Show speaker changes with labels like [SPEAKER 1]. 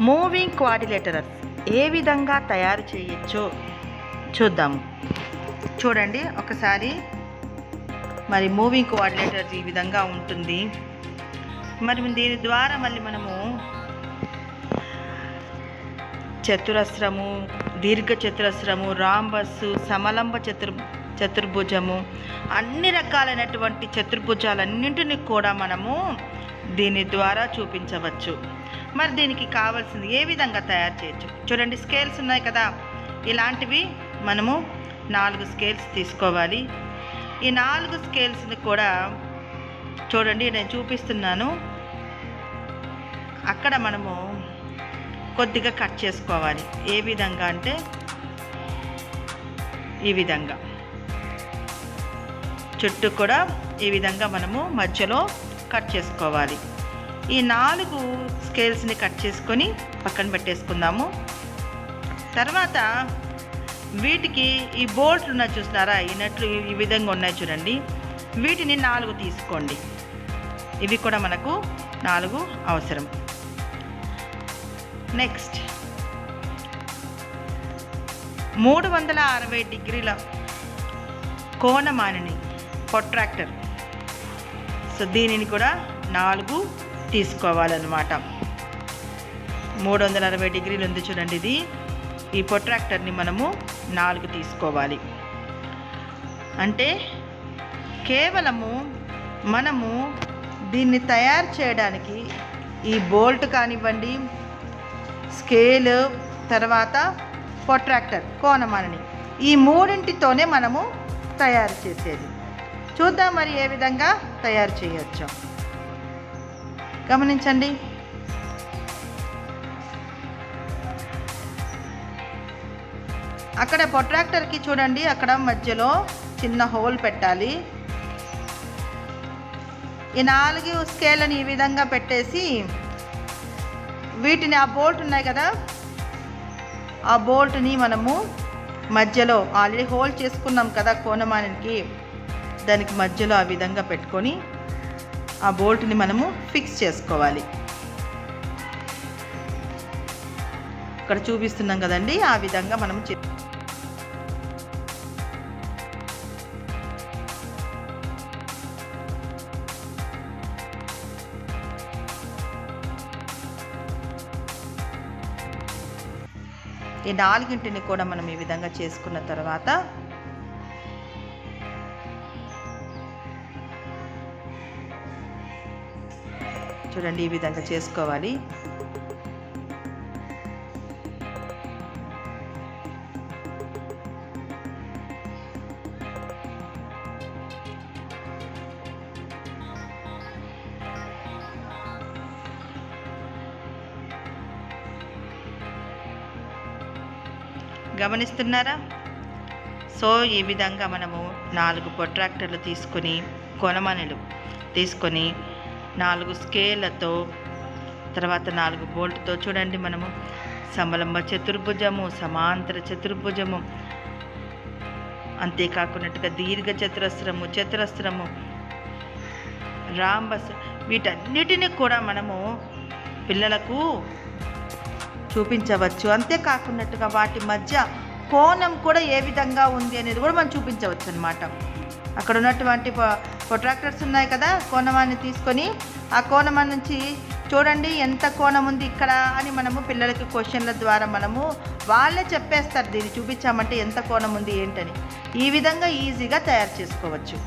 [SPEAKER 1] Moving coordinator ఏ విధంగా తయారు చేయొచ్చో చూద్దాము. చూడండి ఒకసారి మరి మూవింగ్ కోఆర్డినేటర్ ఈ విధంగా ఉంటుంది. మరి దీని ద్వారా మళ్ళీ మనము చతురస్రము దీర్ఘ చతురస్రము రాంబస్సు సమలంబ చతుర్ చతుర్భుజము అన్ని రకాలైనటువంటి చతుర్భుజాలన్నింటినీ కూడా మనము దీని ద్వారా చూపించవచ్చు. మరి దీనికి కావాల్సింది ఏ విధంగా తయారు చేయొచ్చు? చూడండి స్కేల్స్ ఉన్నాయి కదా. ఇలాంటివి మనము నాలుగు స్కేల్స్ తీసుకోవాలి. ఈ నాలుగు స్కేల్స్ని కూడా చూడండి నేను చూపిస్తున్నాను. అక్కడ మనము కొద్దిగా కట్ చేసుకోవాలి. ఏ విధంగా అంటే ఈ విధంగా. చుట్టూ కూడా ఈ విధంగా మనము మధ్యలో కట్ చేసుకోవాలి. ఈ నాలుగు స్కేల్స్ని కట్ చేసుకొని పక్కన పెట్టేసుకుందాము. తర్వాత వీటికి ఈ బోల్ట్లు ఉన్నాయి చూస్తారా ఈ నట్లు ఈ- విధంగా ఉన్నాయి చూడండి. వీటిని నాలుగు తీసుకోండి. ఇవి కూడా మనకు నాలుగు అవసరం. నెక్స్ట్ మూడు వందల అరవై డిగ్రీల కోణమానిని పొట్రాక్టర్. సో దీనిని కూడా నాలుగు తీసుకోవాలన్నమాట. మూడు వందల అరవై డిగ్రీలు ఉంది చూడండి ఇది. ఈ పొట్రాక్టర్ని మనము నాలుగు తీసుకోవాలి. అంటే కేవలము మనము దీన్ని తయారు చేయడానికి ఈ బోల్ట్ కానివ్వండి స్కేల్ తర్వాత పొట్రాక్టర్ కోనమాలని ఈ మూడింటితోనే మనము తయారు చేసేది. చూద్దాం మరి ఏ విధంగా తయారు చేయొచ్చు. గమనించండి. అక్కడ ప్రొట్రాక్టర్కి చూడండి అక్కడ మధ్యలో చిన్న హోల్ పెట్టాలి. ఈ నాలుగు స్కేళ్ళని ఈ విధంగా పెట్టేసి వీటిని ఆ బోల్ట్ ఉన్నాయి కదా ఆ బోల్ట్ని మనము మధ్యలో ఆల్రెడీ హోల్ చేసుకున్నాం కదా కోనమానికి దానికి మధ్యలో ఆ విధంగా పెట్టుకొని ఆ బోల్ట్ని మనము ఫిక్స్ చేసుకోవాలి. ఇక్కడ చూపిస్తున్నాం కదండి ఆ విధంగా మనం చే- ఈ నాలుగింటిని కూడా మనం ఈ విధంగా చేసుకున్న తర్వాత చూడండి ఈ విధంగా చేసుకోవాలి. గమనిస్తున్నారా? సో ఈ విధంగా మనము నాలుగు ప్రొట్రాక్టర్లు తీసుకొని కొనమనులు తీసుకొని నాలుగు స్కేళ్ళతో తర్వాత నాలుగు బోల్ట్తో చూడండి మనము. సమలంబ చతుర్భుజము సమాంతర చతుర్భుజము అంతేకాకున్నట్టుగా దీర్ఘ చతురస్రము చతురస్రము రాంబస్ వీటన్నిటిని కూడా మనము పిల్లలకు చూపించవచ్చు. అంతేకాకున్నట్టుగా వాటి మధ్య కోణం కూడా ఏ విధంగా ఉంది అనేది కూడా మనం చూపించవచ్చు అనమాట అక్కడ ఉన్నటువంటి ప్రొట్రాక్టర్స్ ఉన్నాయి కదా కోణమాన్ని తీసుకొని ఆ కోణమా నుంచి చూడండి ఎంత కోణం ఉంది ఇక్కడ అని మనము పిల్లలకి క్వశ్చన్ల ద్వారా మనము వాళ్ళే చెప్పేస్తారు దీన్ని చూపించామంటే ఎంత కోణం ఉంది ఏంటని. ఈ విధంగా ఈజీగా తయారు చేసుకోవచ్చు.